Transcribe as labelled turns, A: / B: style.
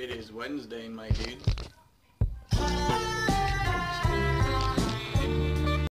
A: It is Wednesday, my dude.